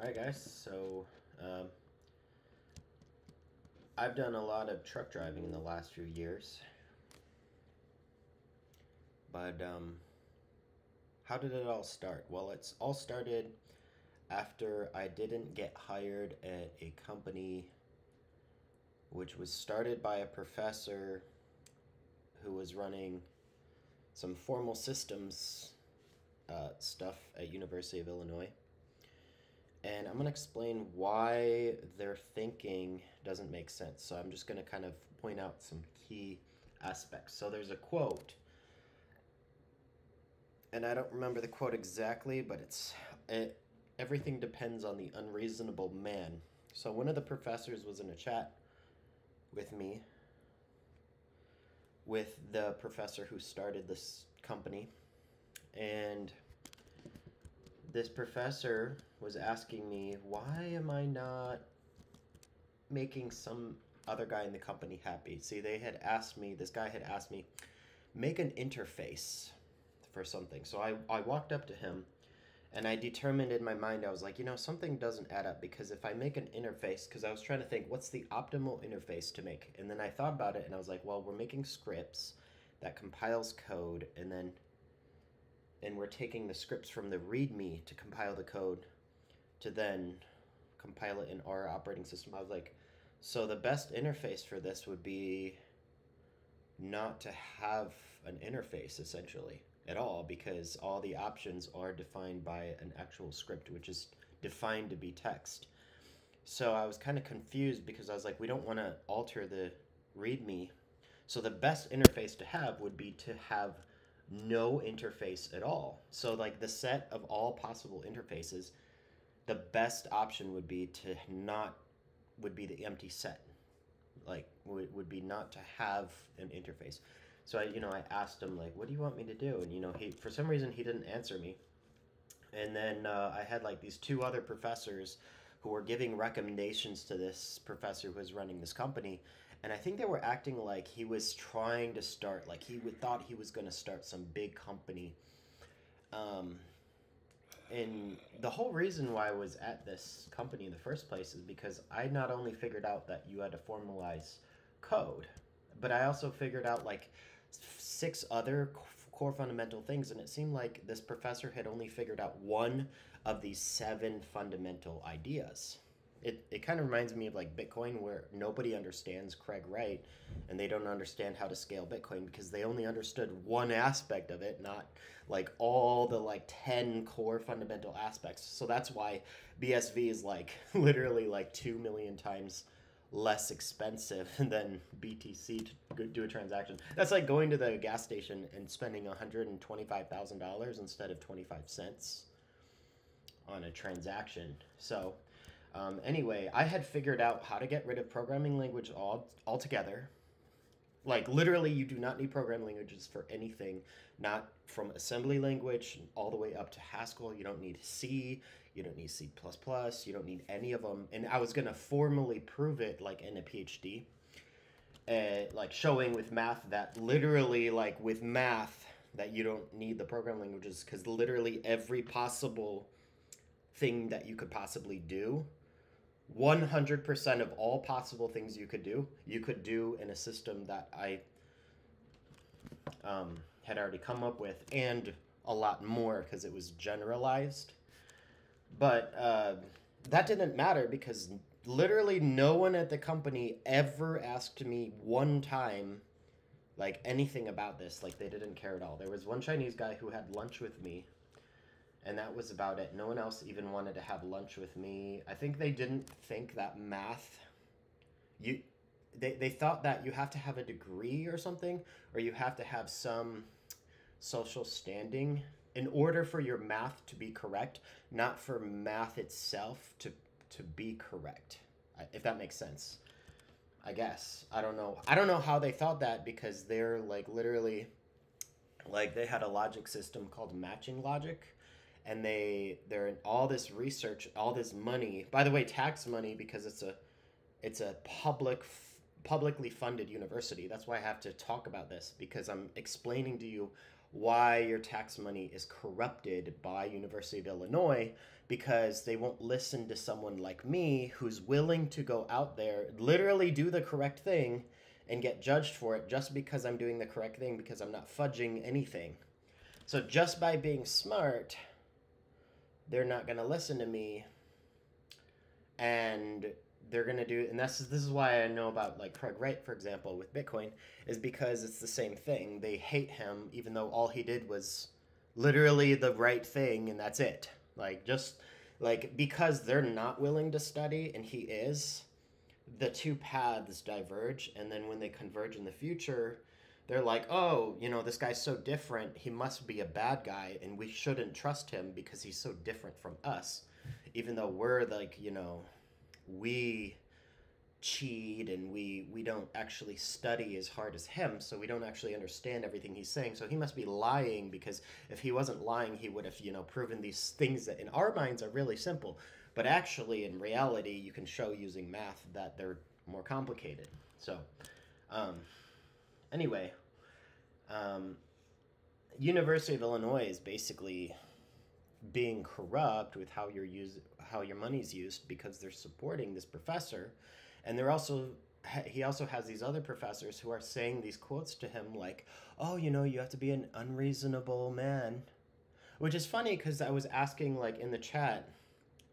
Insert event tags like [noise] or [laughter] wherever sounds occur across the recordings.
Alright, guys, so um, I've done a lot of truck driving in the last few years. But um, how did it all start? Well, it's all started after I didn't get hired at a company which was started by a professor who was running some formal systems uh, stuff at University of Illinois and I'm going to explain why their thinking doesn't make sense. So I'm just going to kind of point out some key aspects. So there's a quote, and I don't remember the quote exactly, but it's it, everything depends on the unreasonable man. So one of the professors was in a chat with me with the professor who started this company and this professor was asking me, why am I not making some other guy in the company happy? See, they had asked me, this guy had asked me, make an interface for something. So I, I walked up to him and I determined in my mind, I was like, you know, something doesn't add up because if I make an interface, because I was trying to think, what's the optimal interface to make? And then I thought about it and I was like, well, we're making scripts that compiles code and then and we're taking the scripts from the README to compile the code to then compile it in our operating system. I was like, so the best interface for this would be not to have an interface essentially at all because all the options are defined by an actual script which is defined to be text. So I was kind of confused because I was like, we don't want to alter the README. So the best interface to have would be to have no interface at all. So like the set of all possible interfaces, the best option would be to not would be the empty set. Like would, would be not to have an interface. So I you know I asked him like what do you want me to do and you know he for some reason he didn't answer me. And then uh, I had like these two other professors who were giving recommendations to this professor who was running this company and I think they were acting like he was trying to start, like he would, thought he was going to start some big company. Um, and the whole reason why I was at this company in the first place is because I not only figured out that you had to formalize code, but I also figured out like six other core fundamental things. And it seemed like this professor had only figured out one of these seven fundamental ideas it, it kind of reminds me of like Bitcoin, where nobody understands Craig Wright and they don't understand how to scale Bitcoin because they only understood one aspect of it, not like all the like 10 core fundamental aspects. So that's why BSV is like [laughs] literally like 2 million times less expensive [laughs] than BTC to do a transaction. That's like going to the gas station and spending $125,000 instead of 25 cents on a transaction. So um, anyway, I had figured out how to get rid of programming language all altogether. Like literally, you do not need programming languages for anything. Not from assembly language all the way up to Haskell. You don't need C. You don't need C++. You don't need any of them. And I was gonna formally prove it like in a PhD, uh, like showing with math that literally like with math that you don't need the programming languages because literally every possible thing that you could possibly do 100% of all possible things you could do, you could do in a system that I um, had already come up with, and a lot more because it was generalized. But uh, that didn't matter because literally no one at the company ever asked me one time like anything about this like they didn't care at all there was one chinese guy who had lunch with me and that was about it. No one else even wanted to have lunch with me. I think they didn't think that math you they, they thought that you have to have a degree or something or you have to have some social standing in order for your math to be correct, not for math itself to to be correct. If that makes sense. I guess. I don't know. I don't know how they thought that because they're like literally like they had a logic system called matching logic and they they're in all this research, all this money. By the way, tax money because it's a it's a public publicly funded university. That's why I have to talk about this because I'm explaining to you why your tax money is corrupted by University of Illinois because they won't listen to someone like me who's willing to go out there, literally do the correct thing, and get judged for it just because I'm doing the correct thing because I'm not fudging anything. So just by being smart, they're not going to listen to me and they're going to do and that's this is why I know about like Craig Wright for example with Bitcoin is because it's the same thing. They hate him even though all he did was literally the right thing and that's it. Like just like because they're not willing to study and he is, the two paths diverge and then when they converge in the future, they're like, "Oh, you know, this guy's so different. He must be a bad guy and we shouldn't trust him because he's so different from us." Even though we're like, you know, we cheat and we we don't actually study as hard as him so we don't actually understand everything he's saying so he must be lying because if he wasn't lying he would have you know proven these things that in our minds are really simple but actually in reality you can show using math that they're more complicated so um, anyway um, university of illinois is basically being corrupt with how your use how your money's used because they're supporting this professor. And they're also he also has these other professors who are saying these quotes to him like oh you know you have to be an unreasonable man which is funny because i was asking like in the chat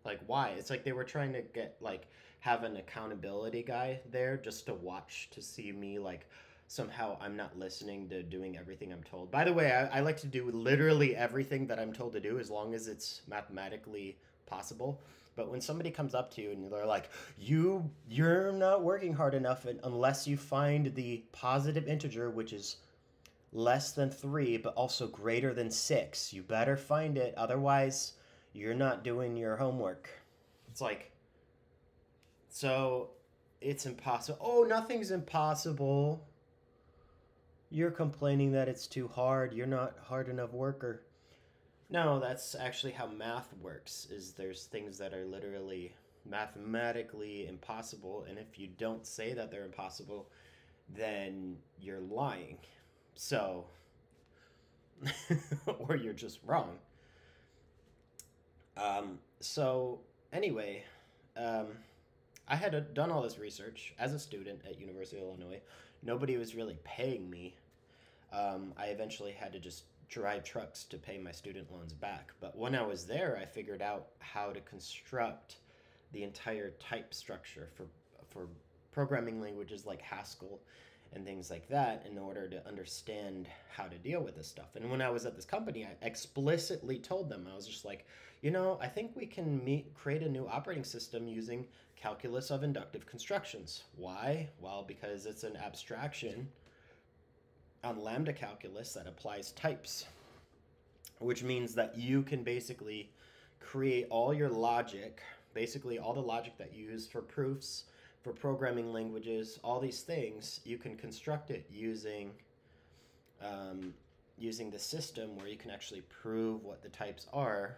like why? It's like they were trying to get like have an accountability guy there just to watch to see me like somehow i'm not listening to doing everything i'm told by the way I, I like to do literally everything that i'm told to do as long as it's mathematically possible but when somebody comes up to you and they're like, "You you're not working hard enough unless you find the positive integer which is less than 3 but also greater than 6. You better find it otherwise you're not doing your homework." It's like so it's impossible. Oh, nothing's impossible. You're complaining that it's too hard. You're not hard enough worker. No, that's actually how math works. Is there's things that are literally mathematically impossible and if you don't say that they're impossible, then you're lying. So [laughs] or you're just wrong. Um, so anyway, um, I had done all this research as a student at University of Illinois. Nobody was really paying me. Um, I eventually had to just drive trucks to pay my student loans back. But when I was there, I figured out how to construct the entire type structure for for programming languages like Haskell and things like that in order to understand how to deal with this stuff. And when I was at this company, I explicitly told them I was just like, you know, I think we can meet create a new operating system using calculus of inductive constructions. Why? Well, because it's an abstraction on lambda calculus that applies types, which means that you can basically create all your logic, basically all the logic that you use for proofs, for programming languages, all these things, you can construct it using um, using the system where you can actually prove what the types are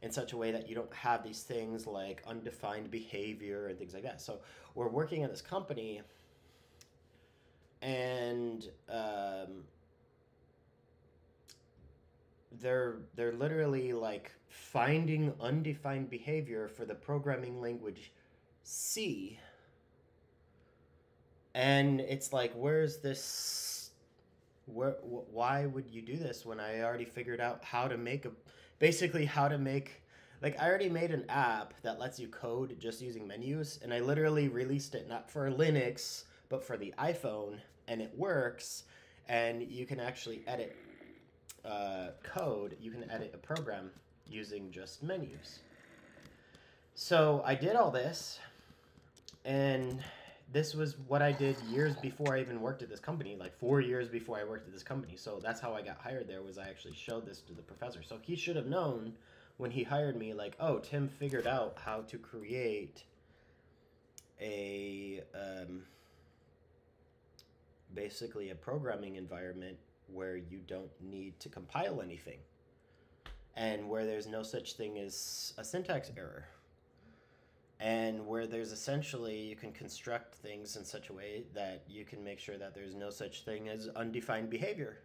in such a way that you don't have these things like undefined behavior and things like that. So we're working at this company and um, they're they're literally like finding undefined behavior for the programming language C. And it's like, where's this? Where? Wh- why would you do this when I already figured out how to make a, basically how to make, like I already made an app that lets you code just using menus, and I literally released it not for Linux but for the iPhone and it works, and you can actually edit uh, code. You can edit a program using just menus. So I did all this, and this was what I did years before I even worked at this company, like four years before I worked at this company. So that's how I got hired there. Was I actually showed this to the professor. So he should have known when he hired me, like, oh, Tim figured out how to create a um, basically a programming environment where you don't need to compile anything and where there's no such thing as a syntax error and where there's essentially you can construct things in such a way that you can make sure that there's no such thing as undefined behavior.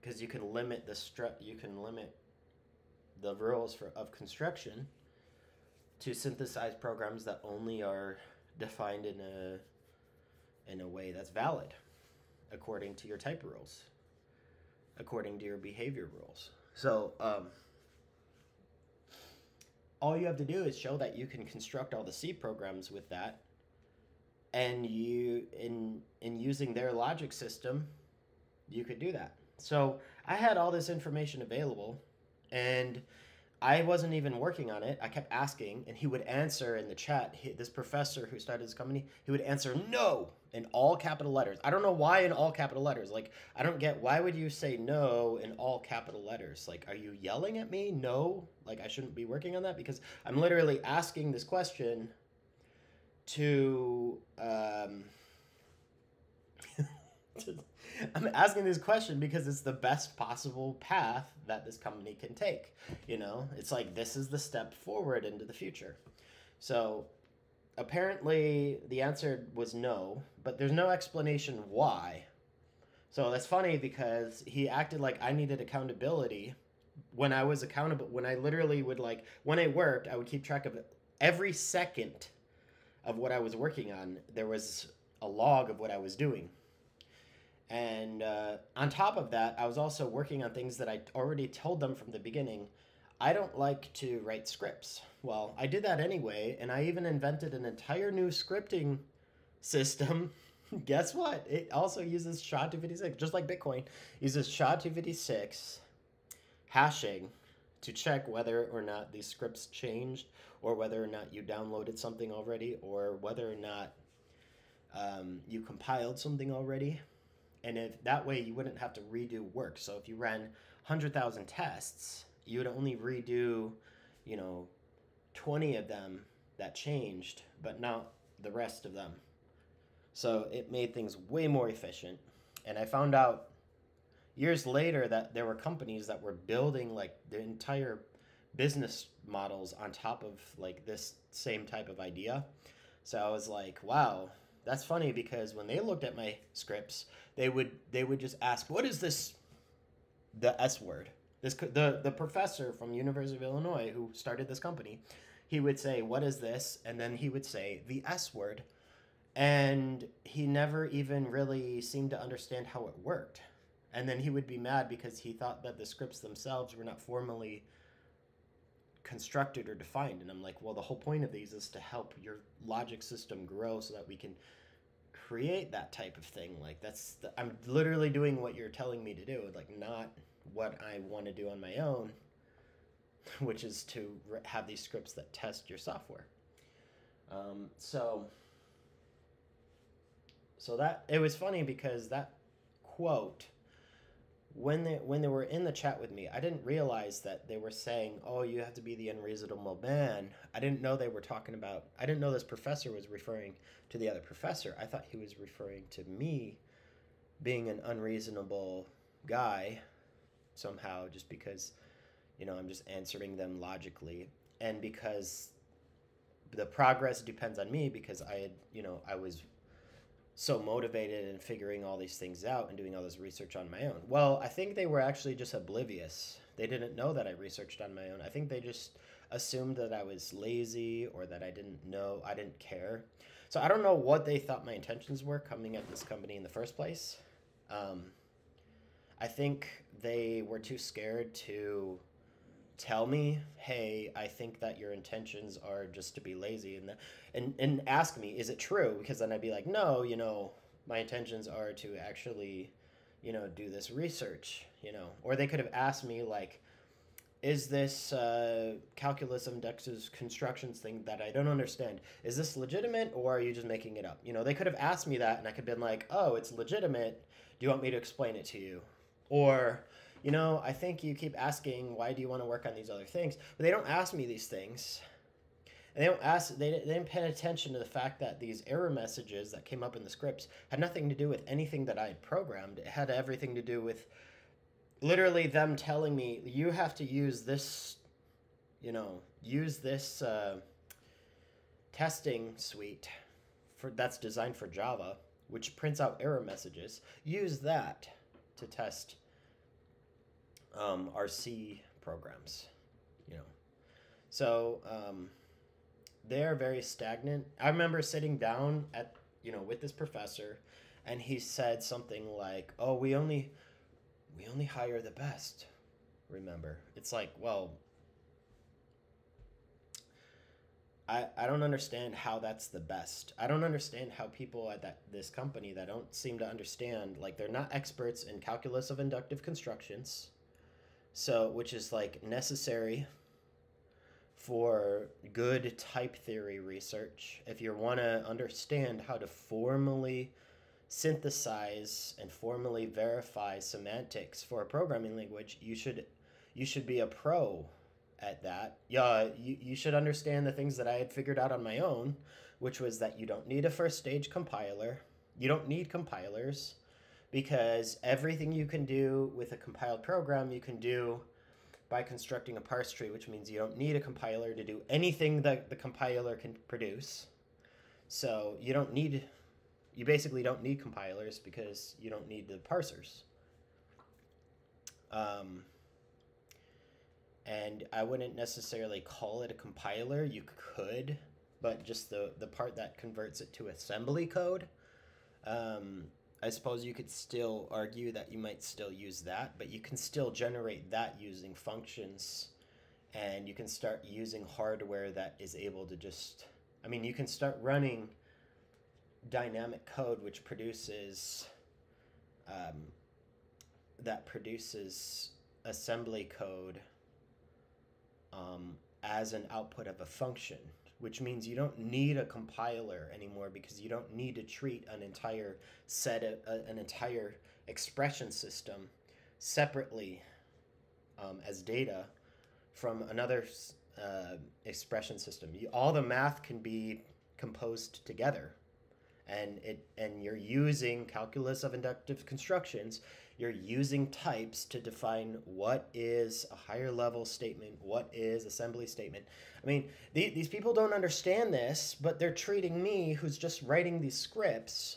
Because you can limit the stru- you can limit the rules for of construction to synthesize programs that only are defined in a in a way that's valid according to your type rules according to your behavior rules. So um, all you have to do is show that you can construct all the c programs with that. And you in in using their logic system you could do that. So i had all this information available and I wasn't even working on it. I kept asking, and he would answer in the chat. He, this professor who started this company, he would answer no in all capital letters. I don't know why in all capital letters. Like, I don't get why would you say no in all capital letters? Like, are you yelling at me? No, like I shouldn't be working on that because I'm literally asking this question to um, [laughs] [laughs] I'm asking this question because it's the best possible path that this company can take. You know, it's like this is the step forward into the future. So apparently the answer was no, but there's no explanation why. So that's funny because he acted like I needed accountability when I was accountable when I literally would like when I worked, I would keep track of every second of what I was working on. There was a log of what I was doing and uh, on top of that, I was also working on things that I already told them from the beginning. I don't like to write scripts. Well, I did that anyway, and I even invented an entire new scripting system. [laughs] Guess what? It also uses SHA-256, just like Bitcoin, uses SHA-256 hashing to check whether or not the scripts changed or whether or not you downloaded something already or whether or not um, you compiled something already and if that way you wouldn't have to redo work. So if you ran 100,000 tests, you would only redo, you know, 20 of them that changed, but not the rest of them. So it made things way more efficient. And I found out years later that there were companies that were building like the entire business models on top of like this same type of idea. So I was like, wow, that's funny because when they looked at my scripts, they would they would just ask, "What is this?" The S word. This the the professor from University of Illinois who started this company, he would say, "What is this?" and then he would say the S word, and he never even really seemed to understand how it worked. And then he would be mad because he thought that the scripts themselves were not formally constructed or defined. And I'm like, well, the whole point of these is to help your logic system grow so that we can create that type of thing. Like that's the, I'm literally doing what you're telling me to do, like not what I want to do on my own, [laughs] which is to have these scripts that test your software. Um, so so that it was funny because that quote when they when they were in the chat with me, I didn't realize that they were saying, "Oh, you have to be the unreasonable man." I didn't know they were talking about. I didn't know this professor was referring to the other professor. I thought he was referring to me being an unreasonable guy somehow just because you know, I'm just answering them logically and because the progress depends on me because I had, you know, I was so motivated and figuring all these things out and doing all this research on my own? Well, I think they were actually just oblivious. They didn't know that I researched on my own. I think they just assumed that I was lazy or that I didn't know, I didn't care. So I don't know what they thought my intentions were coming at this company in the first place. Um, I think they were too scared to tell me, hey, I think that your intentions are just to be lazy and and and ask me, is it true? Because then I'd be like, no, you know, my intentions are to actually, you know, do this research, you know. Or they could have asked me like, is this uh, calculus inductive constructions thing that I don't understand? Is this legitimate or are you just making it up? You know, they could have asked me that and I could have been like, oh, it's legitimate. Do you want me to explain it to you? Or you know, I think you keep asking, why do you want to work on these other things? But they don't ask me these things. And they don't ask, they, they didn't pay attention to the fact that these error messages that came up in the scripts had nothing to do with anything that I had programmed. It had everything to do with literally them telling me, you have to use this, you know, use this uh, testing suite for that's designed for Java, which prints out error messages. Use that to test um, our C programs. You know. So um, they are very stagnant. I remember sitting down at you know with this professor, and he said something like, "Oh, we only we only hire the best." Remember, it's like, well, I, I don't understand how that's the best. I don't understand how people at that this company that don't seem to understand like they're not experts in calculus of inductive constructions. So, which is like necessary for good type theory research. If you want to understand how to formally synthesize and formally verify semantics for a programming language, you should you should be a pro at that. Yeah, you, you should understand the things that I had figured out on my own, which was that you don't need a first stage compiler. You don't need compilers because everything you can do with a compiled program, you can do by constructing a parse tree, which means you don't need a compiler to do anything that the compiler can produce. So you don't need, you basically don't need compilers because you don't need the parsers. Um, and I wouldn't necessarily call it a compiler. You could, but just the the part that converts it to assembly code. Um, I suppose you could still argue that you might still use that, but you can still generate that using functions, and you can start using hardware that is able to just. I mean, you can start running dynamic code which produces um, that produces assembly code um, as an output of a function, which means you don't need a compiler anymore because you don't need to treat an entire set of uh, an entire expression system separately um, as data from another uh, expression system. You, all the math can be composed together and it and you're using calculus of inductive constructions you're using types to define what is a higher level statement, what is assembly statement. I mean, the, these people don't understand this, but they're treating me, who's just writing these scripts,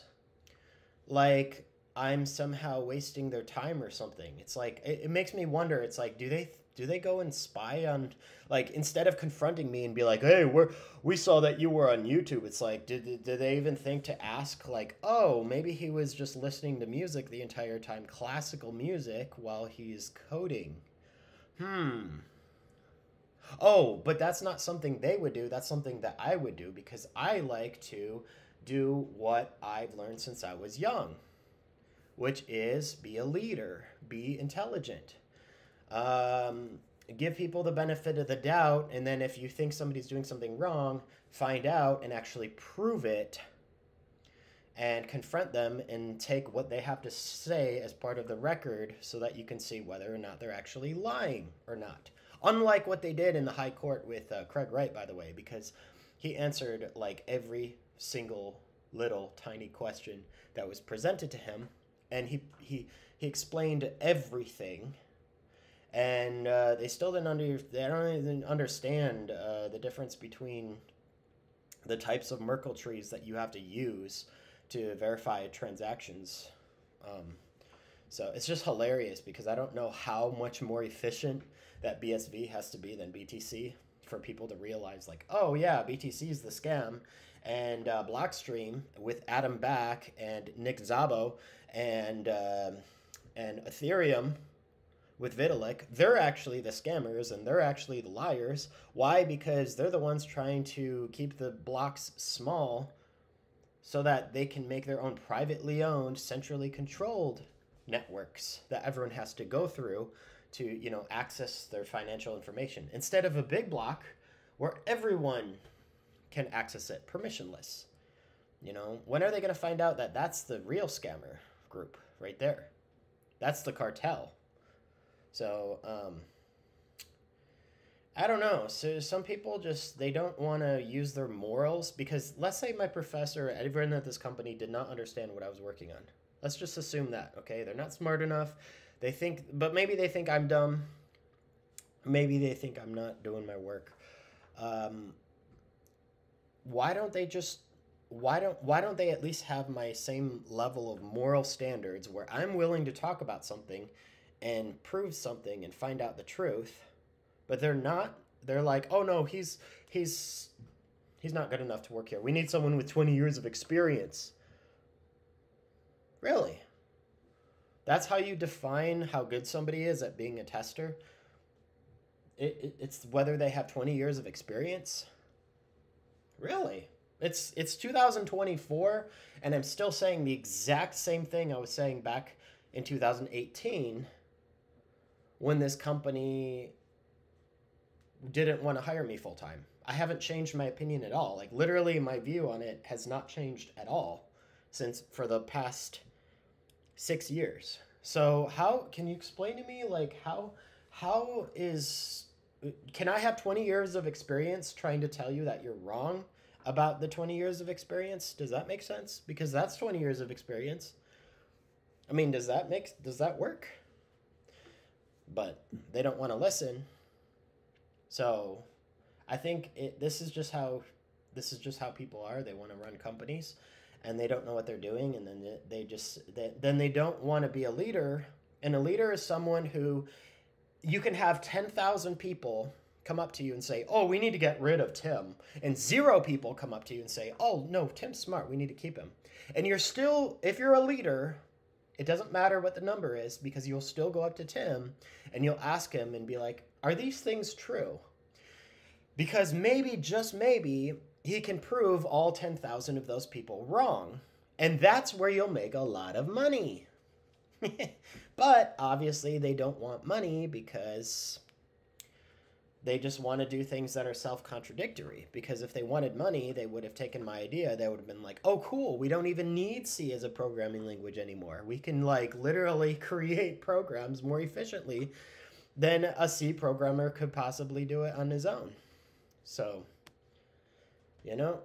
like I'm somehow wasting their time or something. It's like it, it makes me wonder. It's like, do they do they go and spy on like instead of confronting me and be like hey we're we saw that you were on youtube it's like did, did they even think to ask like oh maybe he was just listening to music the entire time classical music while he's coding. Hmm. Oh but that's not something they would do that's something that i would do because i like to do what i've learned since i was young which is be a leader be intelligent um, give people the benefit of the doubt, and then if you think somebody's doing something wrong, find out and actually prove it and confront them and take what they have to say as part of the record so that you can see whether or not they're actually lying or not. Unlike what they did in the high court with uh, Craig Wright, by the way, because he answered like every single little tiny question that was presented to him and he he he explained everything and uh, they still didn't under they don't even understand uh, the difference between the types of Merkle trees that you have to use to verify transactions. Um, so it's just hilarious because I don't know how much more efficient that BSV has to be than BTC for people to realize like, oh yeah, BTC is the scam, and uh, Blockstream with Adam Back and Nick Szabo and uh, and Ethereum with Vitalik, they're actually the scammers and they're actually the liars. Why? Because they're the ones trying to keep the blocks small so that they can make their own privately owned, centrally controlled networks that everyone has to go through to, you know, access their financial information instead of a big block where everyone can access it permissionless. You know, when are they going to find out that that's the real scammer group right there? That's the cartel. So, um, I don't know. So some people just they don't want to use their morals because let's say my professor, everyone at this company did not understand what I was working on. Let's just assume that, okay? They're not smart enough. They think but maybe they think I'm dumb. Maybe they think I'm not doing my work. Um, why don't they just why don't why don't they at least have my same level of moral standards where I'm willing to talk about something and prove something and find out the truth, but they're not they're like, "Oh no, he's he's he's not good enough to work here. We need someone with 20 years of experience." Really? That's how you define how good somebody is at being a tester? It, it, it's whether they have 20 years of experience? Really? It's it's 2024 and I'm still saying the exact same thing I was saying back in 2018 when this company didn't want to hire me full time. I haven't changed my opinion at all. Like literally my view on it has not changed at all since for the past 6 years. So how can you explain to me like how how is can I have 20 years of experience trying to tell you that you're wrong about the 20 years of experience? Does that make sense? Because that's 20 years of experience. I mean, does that make does that work? But they don't want to listen. So, I think it, this is just how this is just how people are. They want to run companies and they don't know what they're doing and then they, just they, then they don't want to be a leader. And a leader is someone who you can have 10,000 people come up to you and say, "Oh, we need to get rid of Tim," and zero people come up to you and say, "Oh, no, Tim's smart. We need to keep him." And you're still, if you're a leader, it doesn't matter what the number is because you'll still go up to Tim and you'll ask him and be like, "Are these things true?" Because maybe, just maybe, he can prove all 10,000 of those people wrong. And that's where you'll make a lot of money. [laughs] but obviously, they don't want money because they just want to do things that are self-contradictory because if they wanted money they would have taken my idea they would have been like oh cool we don't even need c as a programming language anymore. We can like literally [laughs] create programs more efficiently than a c programmer could possibly do it on his own. So you know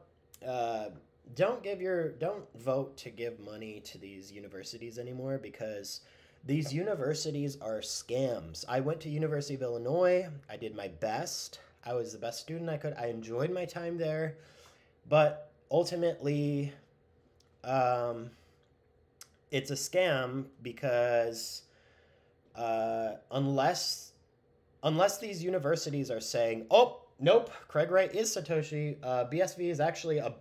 uh, don't give your don't vote to give money to these universities anymore because these universities are scams. I went to University of Illinois. I did my best. I was the best student I could. I enjoyed my time there, but ultimately, um, it's a scam because uh, unless unless these universities are saying, "Oh, nope, Craig Wright is Satoshi," uh, BSV is actually a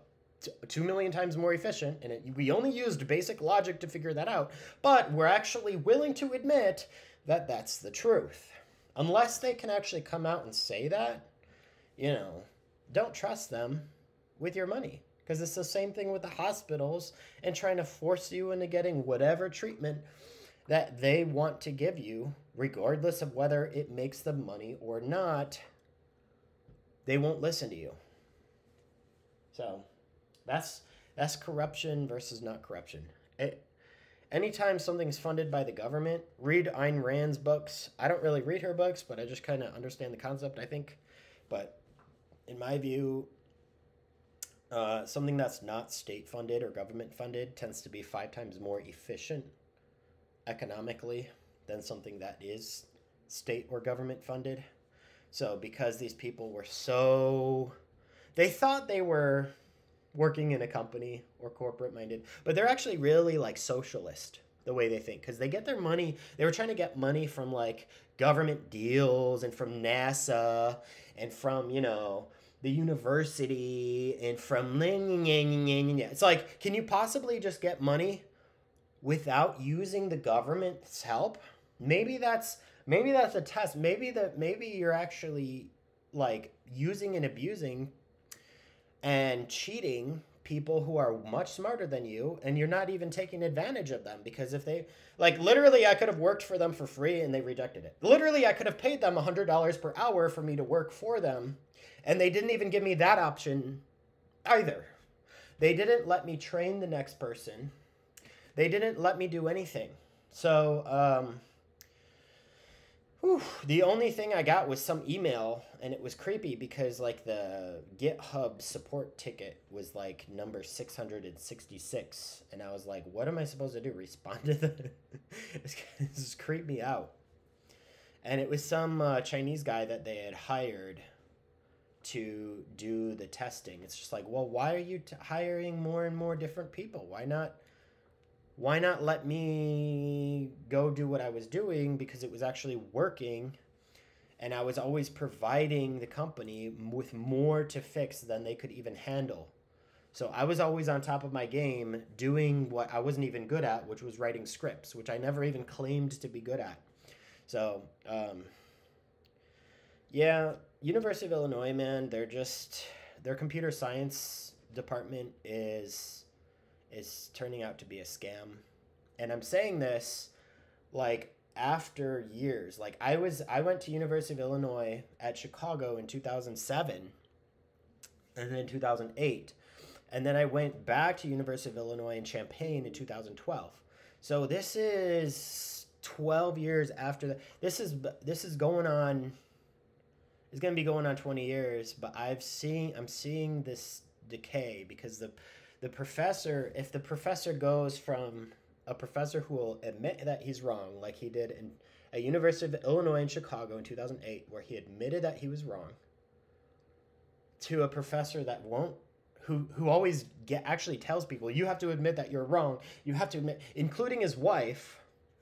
two million times more efficient, and it, we only used basic logic to figure that out, but we're actually willing to admit that that's the truth. Unless they can actually come out and say that, you know, don't trust them with your money. Because it's the same thing with the hospitals and trying to force you into getting whatever treatment that they want to give you, regardless of whether it makes them money or not. They won't listen to you. So, that's that's corruption versus not corruption. It, anytime something's funded by the government, read Ayn Rand's books. I don't really read her books, but I just kind of understand the concept, I think. But in my view, uh, something that's not state funded or government funded tends to be five times more efficient economically than something that is state or government funded. So, because these people were so. They thought they were working in a company or corporate minded, but they're actually really like socialist the way they think because they get their money. They were trying to get money from like government deals and from NASA and from, you know, the university and from it's like can you possibly just get money without using the government's help maybe that's maybe that's a test maybe that maybe you're actually like using and abusing and cheating people who are much smarter than you and you're not even taking advantage of them because if they like literally I could have worked for them for free and they rejected it. Literally I could have paid them $100 per hour for me to work for them and they didn't even give me that option either. They didn't let me train the next person. They didn't let me do anything. So um Whew, the only thing I got was some email, and it was creepy because like the GitHub support ticket was like number six hundred and sixty six, and I was like, "What am I supposed to do? Respond to the?" [laughs] this just creeped me out. And it was some uh, Chinese guy that they had hired to do the testing. It's just like, well, why are you t- hiring more and more different people? Why not? Why not let me go do what I was doing because it was actually working and I was always providing the company with more to fix than they could even handle. So I was always on top of my game doing what I wasn't even good at, which was writing scripts, which I never even claimed to be good at. So, um, yeah, University of Illinois, man, they're just their computer science department is is turning out to be a scam. And I'm saying this like after years. Like I was I went to University of Illinois at Chicago in 2007 and then 2008. And then I went back to University of Illinois in Champaign in 2012. So this is 12 years after that. This is this is going on it's going to be going on 20 years, but I've seen I'm seeing this decay because the the professor if the professor goes from a professor who will admit that he's wrong, like he did in at University of Illinois in Chicago in 2008, where he admitted that he was wrong, to a professor that won't, who who always get actually tells people you have to admit that you're wrong. You have to admit, including his wife.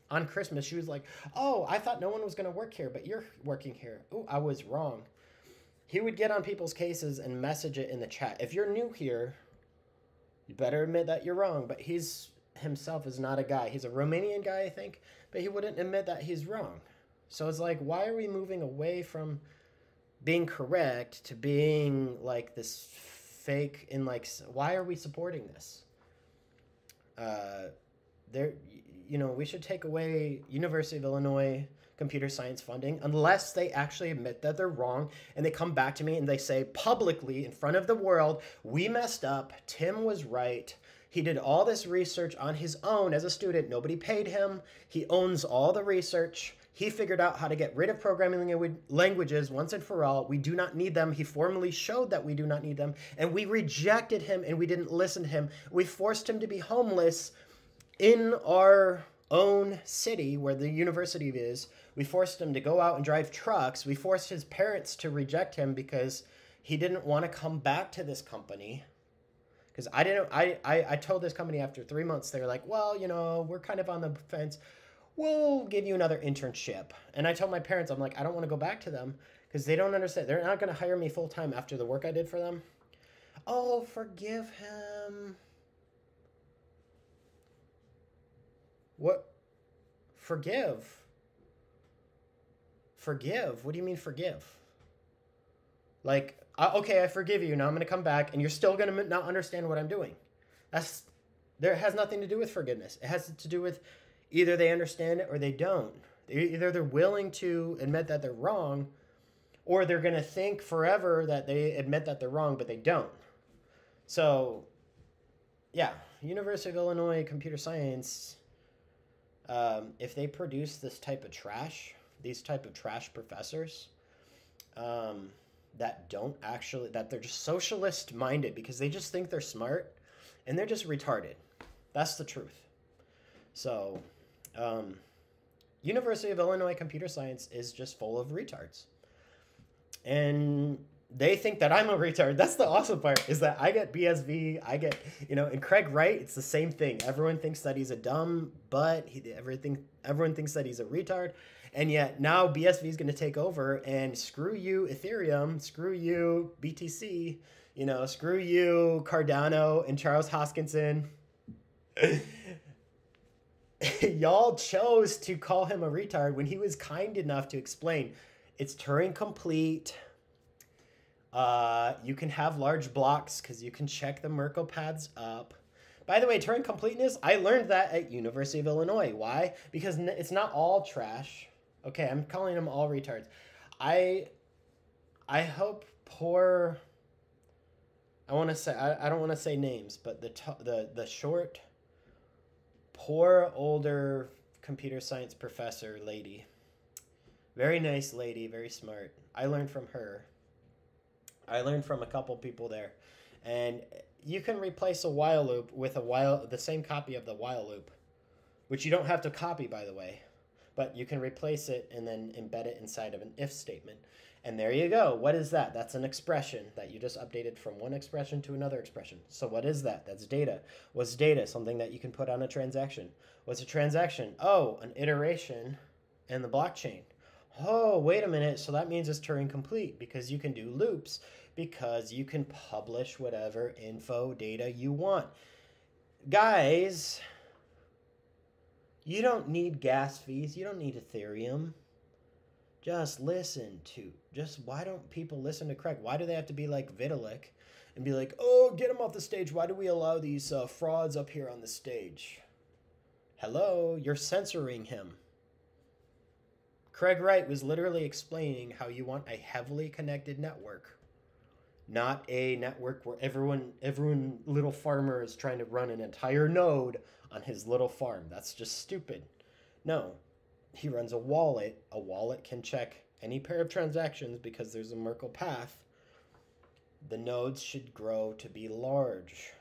On Christmas, she was like, "Oh, I thought no one was going to work here, but you're working here. Oh, I was wrong." He would get on people's cases and message it in the chat. If you're new here, you better admit that you're wrong. But he's himself is not a guy. He's a Romanian guy, I think, but he wouldn't admit that he's wrong. So it's like, why are we moving away from being correct to being like this fake and like why are we supporting this? Uh, there, you know, we should take away University of Illinois computer science funding unless they actually admit that they're wrong and they come back to me and they say publicly in front of the world, we messed up. Tim was right. He did all this research on his own as a student. Nobody paid him. He owns all the research. He figured out how to get rid of programming languages once and for all. We do not need them. He formally showed that we do not need them. And we rejected him and we didn't listen to him. We forced him to be homeless in our own city where the university is. We forced him to go out and drive trucks. We forced his parents to reject him because he didn't want to come back to this company because I didn't. I, I I told this company after three months they were like, well, you know, we're kind of on the fence. We'll give you another internship. And I told my parents, I'm like, I don't want to go back to them because they don't understand. They're not going to hire me full time after the work I did for them. Oh, forgive him. What? Forgive. Forgive. What do you mean forgive? Like okay, I forgive you. Now I'm going to come back, and you're still going to not understand what I'm doing. That's there has nothing to do with forgiveness. It has to do with either they understand it or they don't. Either they're willing to admit that they're wrong, or they're going to think forever that they admit that they're wrong, but they don't. So, yeah, University of Illinois computer science. Um, if they produce this type of trash, these type of trash professors, um, that don't actually that they're just socialist minded because they just think they're smart and they're just retarded. That's the truth. So um, university of illinois computer science is just full of retards. And they think that i'm a retard. That's the awesome part is that i get bsv i get you know and craig wright it's the same thing. Everyone thinks that he's a dumb but he, everything everyone thinks that he's a retard. And yet now BSV is going to take over and screw you Ethereum, screw you BTC, you know, screw you Cardano and Charles Hoskinson. [laughs] Y'all chose to call him a retard when he was kind enough to explain. It's Turing complete. Uh, you can have large blocks because you can check the Merkle paths up. By the way, Turing completeness, I learned that at University of Illinois. Why? Because it's not all trash. Okay, I'm calling them all retards. I I hope poor I want to say I, I don't want to say names, but the the the short poor older computer science professor lady. Very nice lady, very smart. I learned from her. I learned from a couple people there. And you can replace a while loop with a while the same copy of the while loop, which you don't have to copy by the way but you can replace it and then embed it inside of an if statement. And there you go. What is that? That's an expression that you just updated from one expression to another expression. So what is that? That's data. What's data? Something that you can put on a transaction. What's a transaction? Oh, an iteration in the blockchain. Oh, wait a minute. So that means it's Turing complete because you can do loops because you can publish whatever info data you want. Guys, you don't need gas fees. You don't need Ethereum. Just listen to. Just why don't people listen to Craig? Why do they have to be like Vitalik and be like, oh, get him off the stage? Why do we allow these uh, frauds up here on the stage? Hello, you're censoring him. Craig Wright was literally explaining how you want a heavily connected network, not a network where everyone, everyone, little farmer is trying to run an entire node on his little farm. That's just stupid. No, he runs a wallet. A wallet can check any pair of transactions because there's a Merkle path. The nodes should grow to be large.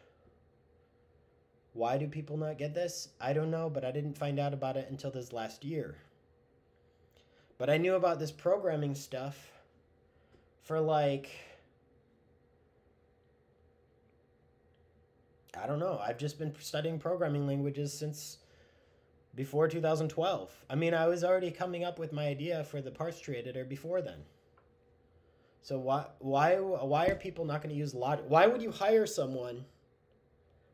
Why do people not get this? I don't know, but I didn't find out about it until this last year. But I knew about this programming stuff for like I don't know. I've just been studying programming languages since before 2012. I mean, I was already coming up with my idea for the parse tree editor before then. So why why why are people not going to use logic? Why would you hire someone?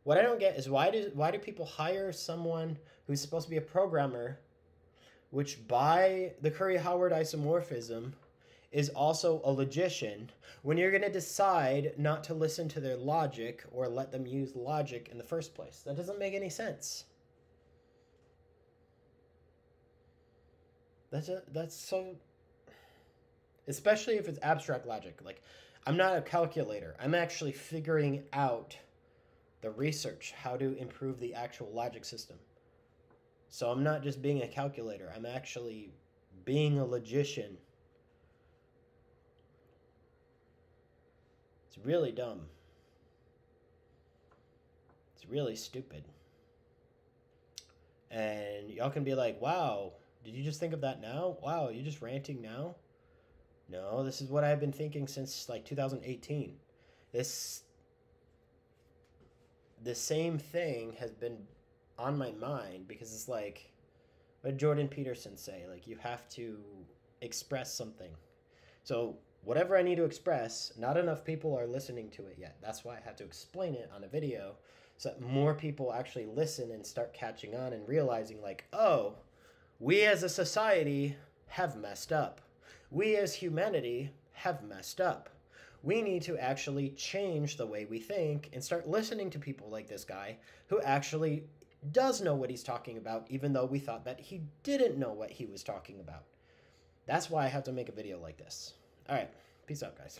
What I don't get is why do why do people hire someone who's supposed to be a programmer which by the Curry Howard isomorphism is also a logician, when you're going to decide not to listen to their logic or let them use logic in the first place. That doesn't make any sense. That's a, that's so especially if it's abstract logic. Like I'm not a calculator. I'm actually figuring out the research how to improve the actual logic system. So I'm not just being a calculator, I'm actually being a logician. It's really dumb. It's really stupid. And y'all can be like, wow, did you just think of that now? Wow, you just ranting now? No, this is what I've been thinking since like 2018. This the same thing has been on my mind because it's like what Jordan Peterson say, like you have to express something. So whatever I need to express, not enough people are listening to it yet. That's why I have to explain it on a video so that more people actually listen and start catching on and realizing like, oh, we as a society have messed up. We as humanity have messed up. We need to actually change the way we think and start listening to people like this guy who actually does know what he's talking about, even though we thought that he didn't know what he was talking about. That's why I have to make a video like this. All right, peace out, guys.